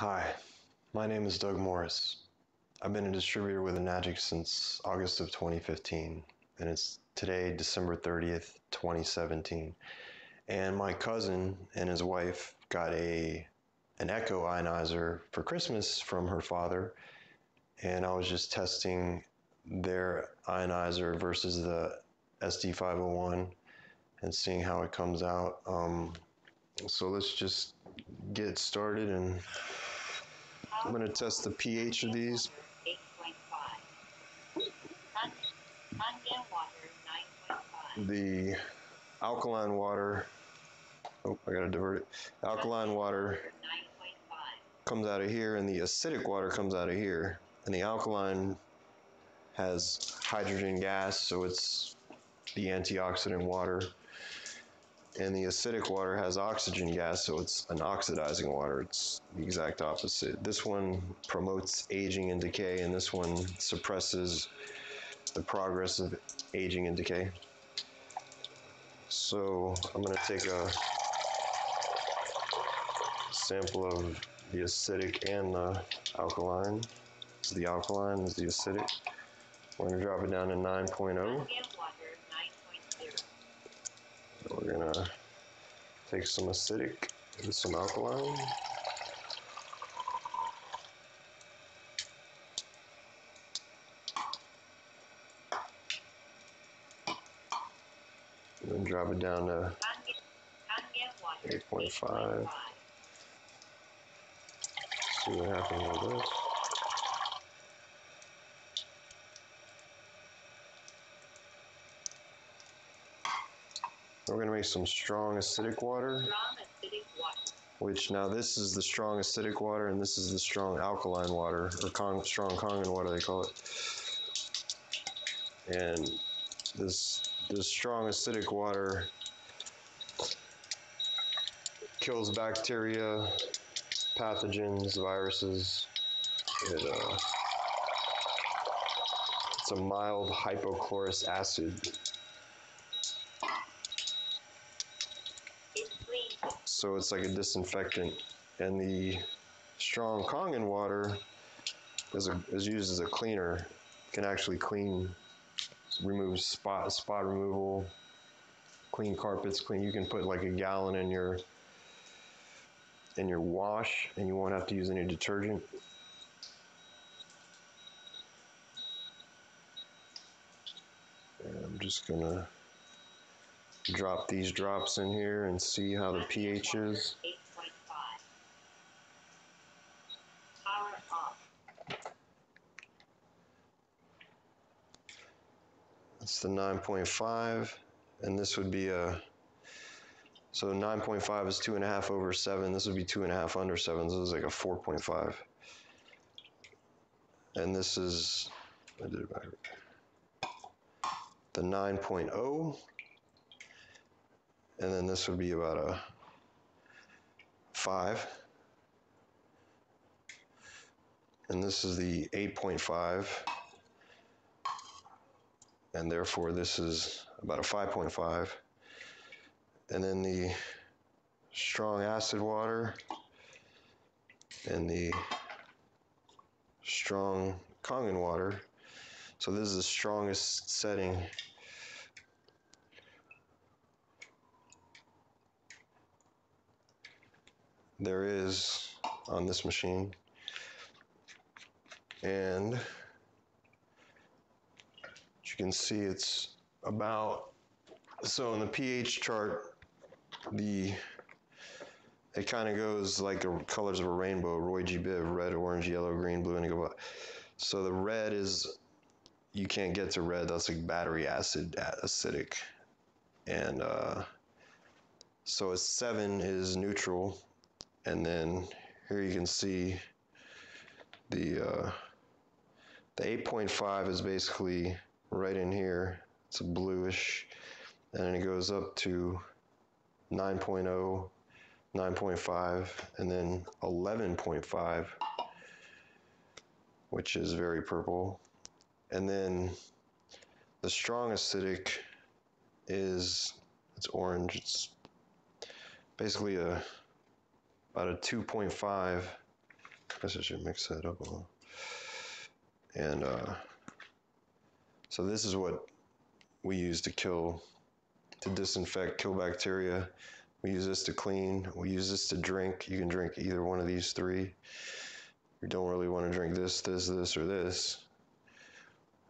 Hi, my name is Doug Morris. I've been a distributor with Enagic since August of 2015, and it's today, December 30th, 2017. And my cousin and his wife got a an Echo ionizer for Christmas from her father, and I was just testing their ionizer versus the SD501 and seeing how it comes out. Um, so let's just get started and I'm going to test the pH of these. 8.5. Onion water 9.5. The alkaline water, oh, I got to divert it. Alkaline water comes out of here and the acidic water comes out of here. And the alkaline has hydrogen gas, so it's the antioxidant water. And the acidic water has oxygen gas, so it's an oxidizing water. It's the exact opposite. This one promotes aging and decay, and this one suppresses the progress of aging and decay. So I'm going to take a sample of the acidic and the alkaline. This is the alkaline, this is the acidic. We're going to drop it down to 9.0. Onion water 9.0. We're gonna take some acidic and some alkaline. And then drop it down to Onion, onion water 8.5. 8.5. see what happens with this. We're gonna make some strong acidic water. Strong acidic water. which now this is the strong acidic water and this is the strong alkaline water or con- strong Kangen water they call it and this this strong acidic water kills bacteria pathogens viruses it, uh, it's a mild hypochlorous acid It cleans so it's like a disinfectant. And the strong Kangen water is, a, is used as a cleaner. Can actually clean, remove spot spot removal, clean carpets, clean. You can put like a gallon in your in your wash, and you won't have to use any detergent. I'm just gonna drop these drops in here and see how the pH is. 8.5. Power off. That's the 9.5, and this would be a. So 9.5 is two and a half over seven. This would be two and a half under seven. So this is like a 4.5. And this is, I did it backwards. The 9.0, and then this would be about a five. And this is the 8.5 and therefore this is about a 5.5. And then the strong acid water and the strong Kangen water. So this is the strongest setting. There is on this machine. And you can see it's about so in the pH chart the it kind of goes like the colors of a rainbow Roy G Biv red orange yellow green blue and it go up. so the red is you can't get to red that's like battery acid acidic and uh, so a seven is neutral and then here you can see the uh, the 8.5 is basically right in here. It's a bluish, and then it goes up to 9.0, 9.5, and then 11.5, which is very purple. And then the strong acidic is it's orange. It's basically a about a 2.5 I guess I should mix that up a little. And uh, so this is what we use to kill, to disinfect, kill bacteria. We use this to clean. We use this to drink. You can drink either one of these three. You don't really want to drink this, this, this, or this,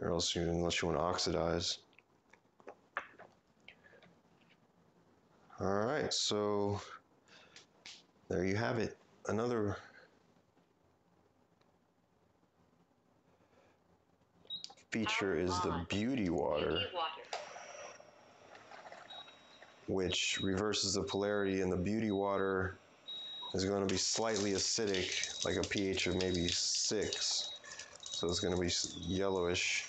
or else you, unless you want to oxidize. All right, so there you have it. Another feature is the beauty water, which reverses the polarity, and the beauty water is going to be slightly acidic, like a pH of maybe six. So it's going to be yellowish.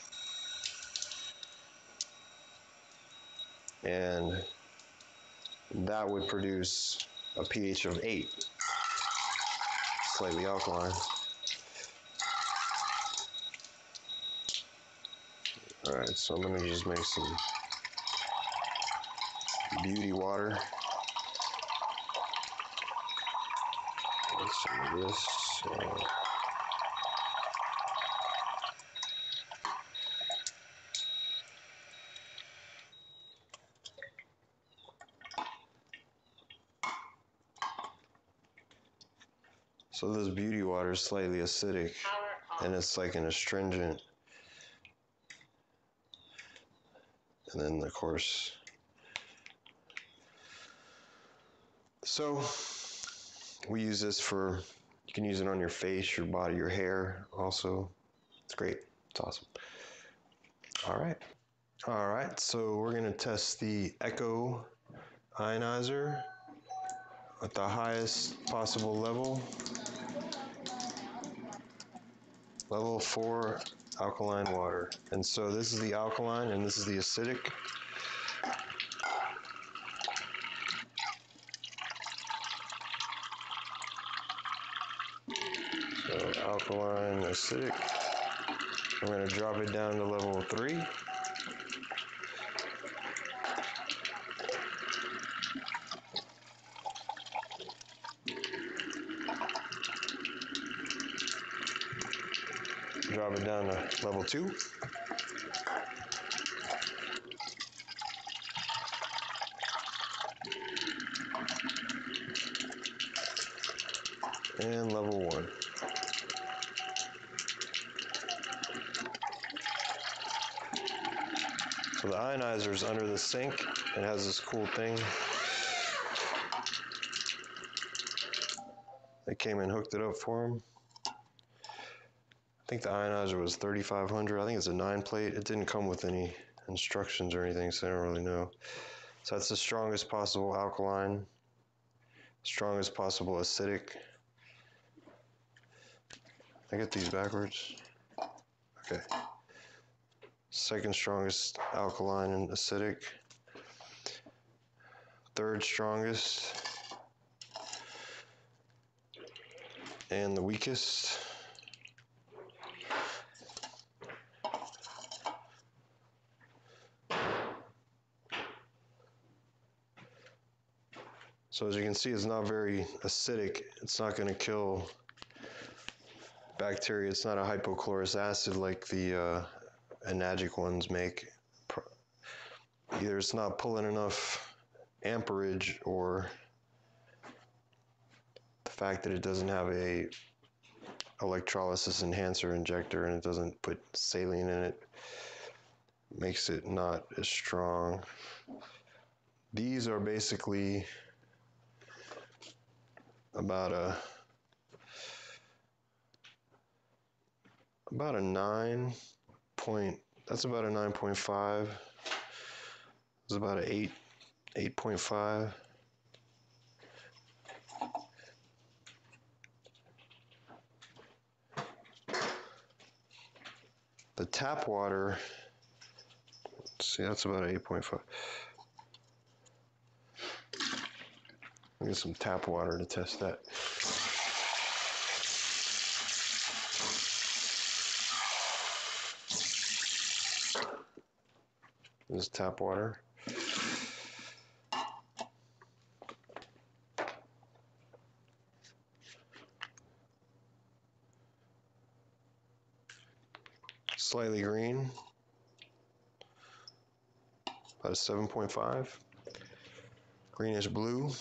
And that would produce a pH of eight, slightly alkaline. All right, so I'm gonna just make some beauty water. Some of this. uh, So this beauty water is slightly acidic and it's like an astringent. And then, of course, so we use this for, you can use it on your face, your body, your hair also. It's great. It's awesome. All right. All right. So we're going to test the Echo ionizer at the highest possible level. Level four alkaline water. And so this is the alkaline and this is the acidic. So alkaline, acidic. I'm going to drop it down to level three. Drop it down to level two. And level one. So the ionizer is under the sink. It has this cool thing. They came and hooked it up for him. I think the ionizer was 3500. I think it's a nine plate. It didn't come with any instructions or anything, so I don't really know. So that's the strongest possible alkaline, strongest possible acidic. I get these backwards. Okay. Second strongest alkaline and acidic. Third strongest. And the weakest. So as you can see, it's not very acidic. It's not going to kill bacteria. It's not a hypochlorous acid like the uh, Enagic ones make. Either it's not pulling enough amperage or the fact that it doesn't have a electrolysis enhancer injector and it doesn't put saline in it makes it not as strong. These are basically about a about a nine point that's about a nine point five. It's about a eight eight point five. The tap water see that's about an eight point five I get some tap water to test that. This is tap water. Slightly green, about a 7.5. Greenish blue.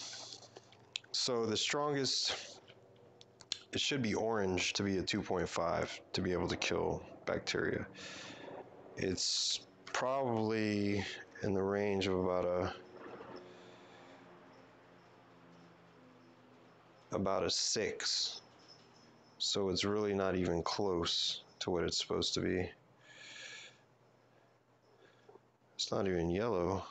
So the strongest, it should be orange to be a 2.5 to be able to kill bacteria. It's probably in the range of about a about a six. So it's really not even close to what it's supposed to be. It's not even yellow,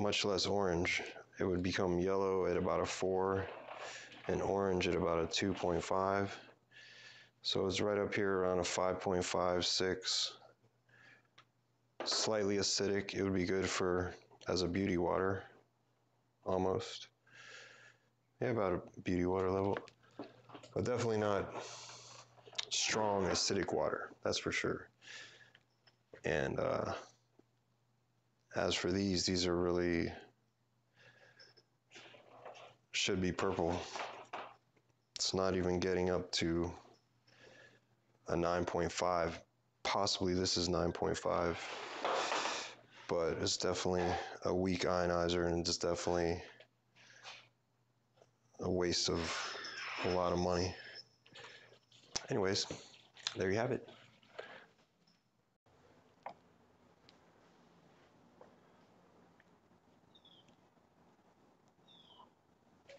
much less orange. It would become yellow at about a four and orange at about a 2.5. So it's right up here around a 5.56. Slightly acidic. It would be good for as a beauty water, almost. Yeah, about a beauty water level. But definitely not strong acidic water, that's for sure. And uh, as for these, these are really should be purple. It's not even getting up to a 9.5. Possibly this is 9.5, but it's definitely a weak ionizer and it's definitely a waste of a lot of money. Anyways, there you have it.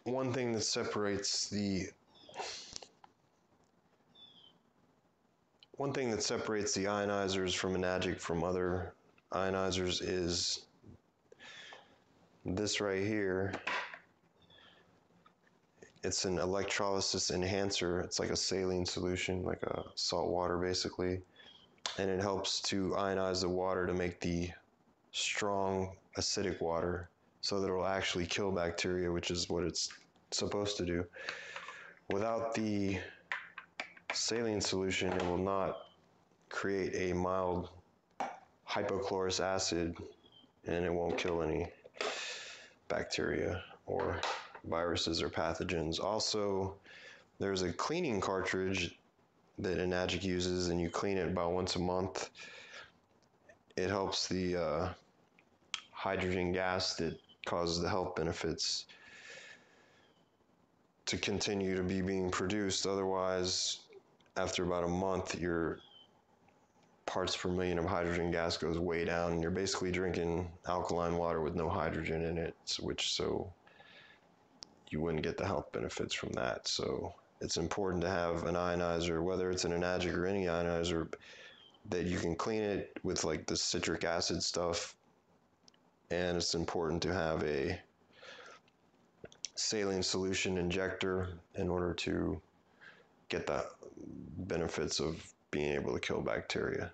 One thing that separates the one thing that separates the ionizers from Enagic from other ionizers is this right here. It's an electrolysis enhancer. It's like a saline solution, like a salt water basically. And it helps to ionize the water to make the strong acidic water so that it will actually kill bacteria, which is what it's supposed to do. Without the saline solution, it will not create a mild hypochlorous acid and it won't kill any bacteria or viruses or pathogens. Also, there's a cleaning cartridge that Enagic uses, and you clean it about once a month. It helps the uh, hydrogen gas that causes the health benefits to continue to be being produced. Otherwise, after about a month, your parts per million of hydrogen gas goes way down, and you're basically drinking alkaline water with no hydrogen in it, which so you wouldn't get the health benefits from that. So it's important to have an ionizer, whether it's an Enagic or any ionizer, that you can clean it with like the citric acid stuff. And it's important to have a saline solution injector in order to get the benefits of being able to kill bacteria.